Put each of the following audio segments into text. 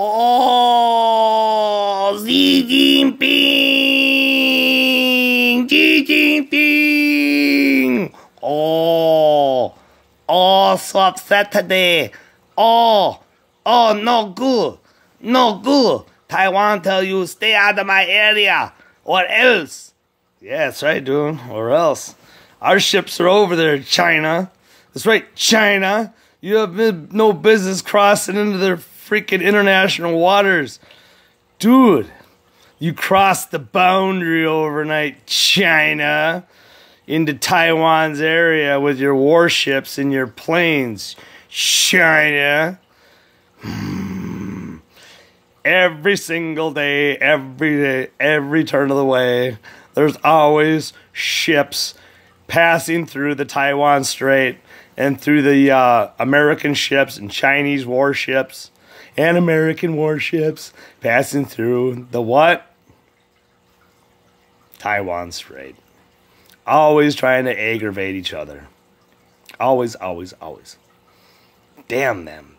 Oh, Xi Jinping! Xi Jinping! Oh, oh, so upset today. Oh, oh, no good. No good. Taiwan tell you stay out of my area or else. Yeah, that's right, dude. Or else. Our ships are over there, China. That's right, China. You have no business crossing into their freaking international waters. Dude, you crossed the boundary overnight, China, into Taiwan's area with your warships and your planes, China. Every single day, every day, every turn of the way, there's always ships passing through the Taiwan Strait and through the uh, American ships and Chinese warships and American warships passing through the what? Taiwan Strait. Always trying to aggravate each other. Always, always, always. Damn them.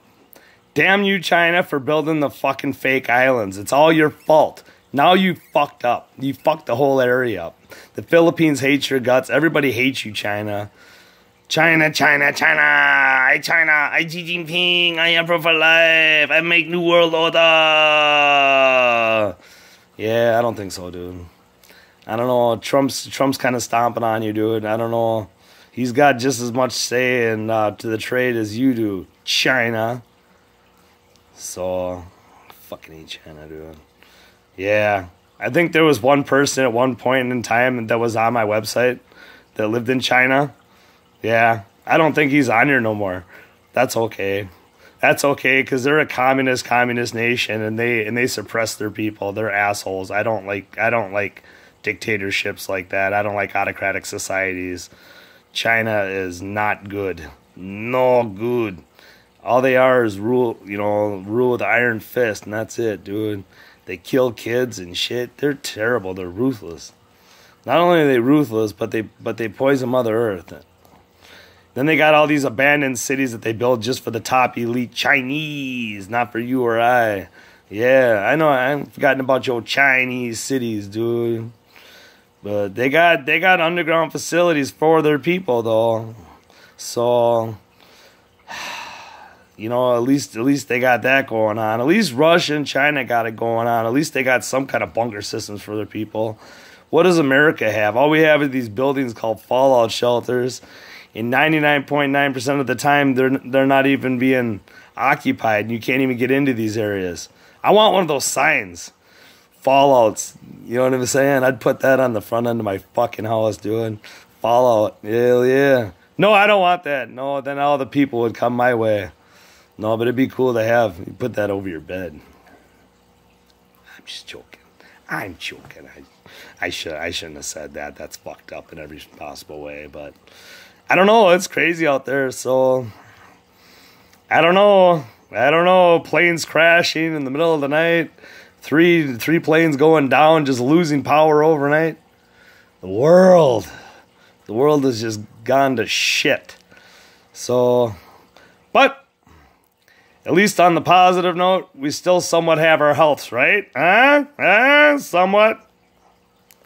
Damn you, China, for building the fucking fake islands. It's all your fault. Now you fucked up. You fucked the whole area up. The Philippines hates your guts. Everybody hates you, China. China, China, China. I China. I Xi Jinping. I am for life. I make new world order. Yeah, I don't think so, dude. I don't know. Trump's Trump's kind of stomping on you, dude. I don't know. He's got just as much say in uh, to the trade as you do, China. So, fucking hate China, dude. Yeah, I think there was one person at one point in time that was on my website that lived in China. Yeah, I don't think he's on here no more. That's okay. That's okay because they're a communist, communist nation, and they and they suppress their people. They're assholes. I don't like. I don't like dictatorships like that. I don't like autocratic societies. China is not good. No good. All they are is rule, you know, rule with iron fist, and that's it, dude. They kill kids and shit. They're terrible. They're ruthless. Not only are they ruthless, but they but they poison Mother Earth. Then they got all these abandoned cities that they build just for the top elite Chinese, not for you or I. Yeah, I know. I've forgotten about your Chinese cities, dude. But they got they got underground facilities for their people though. So you know, at least at least they got that going on. At least Russia and China got it going on. At least they got some kind of bunker systems for their people. What does America have? All we have is these buildings called fallout shelters. And 99.9% of the time they're they're not even being occupied and you can't even get into these areas. I want one of those signs. Fallouts. You know what I'm saying? I'd put that on the front end of my fucking house, doing Fallout. Hell yeah. No, I don't want that. No, then all the people would come my way. No, but it'd be cool to have. You put that over your bed. I'm just joking. I'm joking. I, I should I shouldn't have said that. That's fucked up in every possible way. But I don't know. It's crazy out there. So I don't know. I don't know. Planes crashing in the middle of the night. Three three planes going down, just losing power overnight. The world, the world has just gone to shit. So, but at least on the positive note, we still somewhat have our healths, right? Huh? Huh? Somewhat.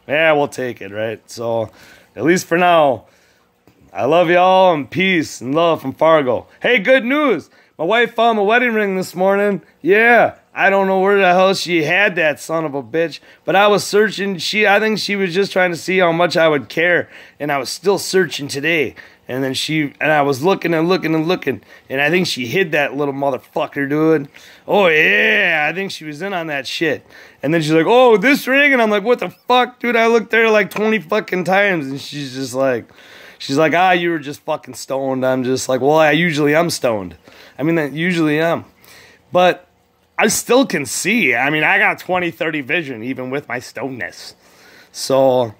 Yeah, we'll take it, right? So, at least for now, I love y'all and peace and love from Fargo. Hey, good news! My wife found my wedding ring this morning. Yeah, I don't know where the hell she had that son of a bitch, but I was searching. She, I think she was just trying to see how much I would care, and I was still searching today. And then she, and I was looking and looking and looking, and I think she hid that little motherfucker, dude. Oh yeah, I think she was in on that shit. And then she's like, "Oh, this ring," and I'm like, "What the fuck, dude? I looked there like 20 fucking times," and she's just like. She's like, ah, you were just fucking stoned. I'm just like, well, I usually am stoned. I mean, that usually am. But I still can see. I mean, I got 20, 30 vision even with my stonedness. So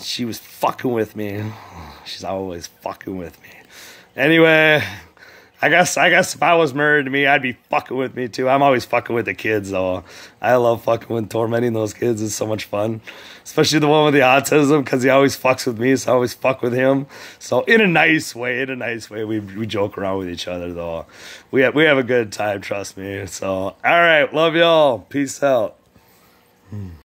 she was fucking with me. She's always fucking with me. Anyway, I guess I guess if I was married to me, I'd be fucking with me too. I'm always fucking with the kids though. I love fucking with tormenting those kids. It's so much fun, especially the one with the autism because he always fucks with me. So I always fuck with him. So in a nice way, in a nice way, we we joke around with each other though. We have we have a good time. Trust me. So all right, love y'all. Peace out.